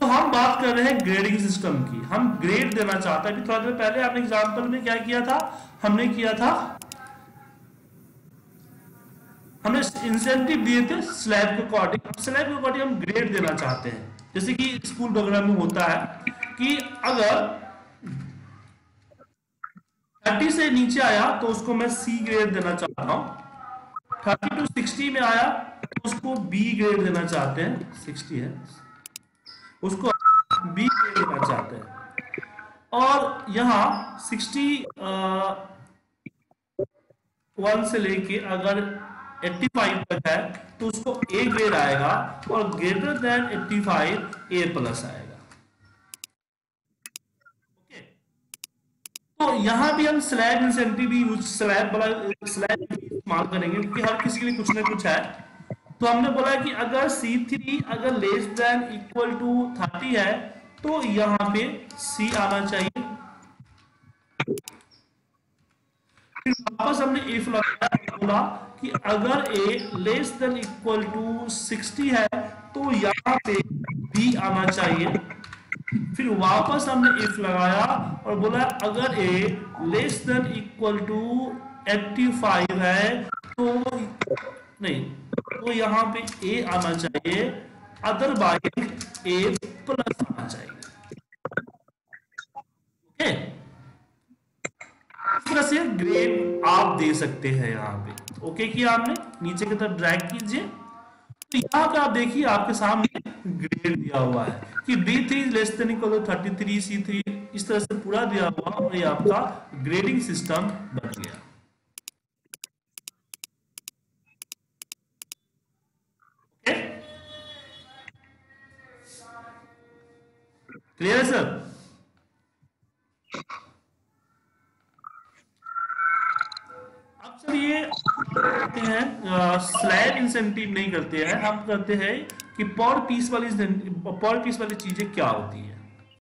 तो हम बात कर रहे हैं ग्रेडिंग सिस्टम की। हम ग्रेड देना चाहते हैं। थोड़ा देर पहले आपने एग्जांपल में क्या किया था? हमने किया था, हमने इंसेंटिव दिए थे स्लैब के अकॉर्डिंग स्लैब के अकॉर्डिंग हम ग्रेड देना चाहते हैं। जैसे कि स्कूल प्रोग्राम में होता है कि अगर 30 से नीचे आया तो उसको मैं सी ग्रेड देना चाहता हूँ। 30 टू 60 में आया तो उसको बी ग्रेड देना चाहते हैं। 60 है। उसको बी देना चाहते हैं। और यहाँ 60 वन से लेके अगर 85 तक है तो उसको ए ग्रेड आएगा और ग्रेटर देन 85 ए प्लस आएगा। ओके तो यहाँ भी हम स्लैब इंसेंटिव भी स्लैब वाला स्लैब इस्तेमाल करेंगे, क्योंकि हर किसी के लिए कुछ ना कुछ है। तो हमने बोला कि अगर C3 अगर लेस देन इक्वल टू 30 है तो यहाँ पे C आना चाहिए। फिर वापस हमने इफ़ लगाया बोला कि अगर a less than equal to 60 है तो यहाँ पे b आना चाहिए। फिर वापस हमने इफ़ लगाया और बोला, अगर a less than equal to 85 है तो नहीं। तो यहाँ पे ए आना चाहिए अदरवाइज़ ए प्लस आना चाहिए। ओके तरह से ग्रेड आप दे सकते हैं यहाँ पे। ओके किया आपने? नीचे की तरफ़ ड्रैग कीजिए। तो यहाँ पे आप देखिए, आपके सामने ग्रेड दिया हुआ है। कि B three less than equal to thirty three C three इस तरह से पूरा दिया हुआ और ये आपका ग्रेडिंग सिस्टम बन गया। क्लियर है सर अब सर ये करते हैं स्लैब इंसेंटिव नहीं करते हैं, हम करते हैं कि पर पीस वाली पर पीस वाली चीज़ें क्या होती है?